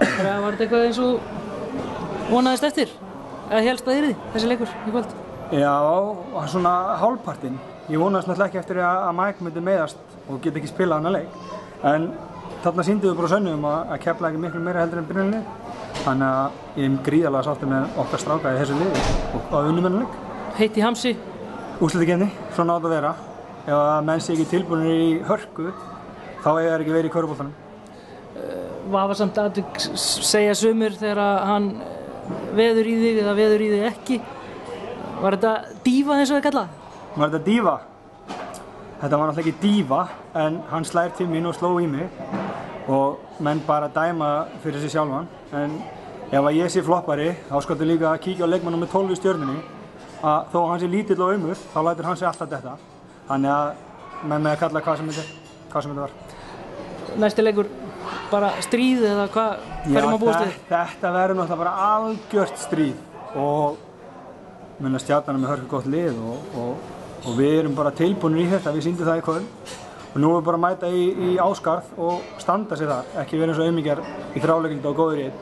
Var var þetta eitthvað eins og vonaðist eftir? Eða helst að yrði þessi leikur í kvöld? Já, svona hálfpartinn. Ég vonaðist náttúrulega ekki eftir að að Mike myndi meðast og geta ekki spilað hann að leik. En þarna síndum við bara sönnum að, að kepla ekki miklu meira heldur en byrjunni. Þannig að ég er gríðarlega sáttur með okkar stráka í þessu liði og að unnum hennar leik. Heitt í hamsi, Úsliðikefni, svona átt að vera. Ef að menn sé ekki tilbúinir í hörku, þá eiga þær ekki verið í körubóltanum. Vafasamt atvik s- segja sumur þegar hann eh, veður í þig eða veður í þig ekki. Var þetta dífa eins og það kallað? Var þetta dífa? Þetta var náttúrulega ekki dífa, en hann slær til mín og sló í mig og menn bara dæma fyrir sig sjálfan. En ef að ég sé floppari, þá skaltu líka að kíkja á leikmannum með 12 í stjörnunni að þó hann sé lítill og umur, þá lætur hann sig alltaf þetta. Þannig að menn með að kalla hvað sem þetta, hvað sem þetta var. Næsti leikur bara stríð eða hvað hverjum að búast við? þe- þetta verður náttúrulega bara algjört stríð og minna stjarnan er með hörku gott lið og, og, og við erum bara tilbúinir í þetta, við síndum það í kvöld og nú er bara að mæta í, í áskarð og standa sig þar, ekki vera eins og auðmíkjar í þráleikind og einn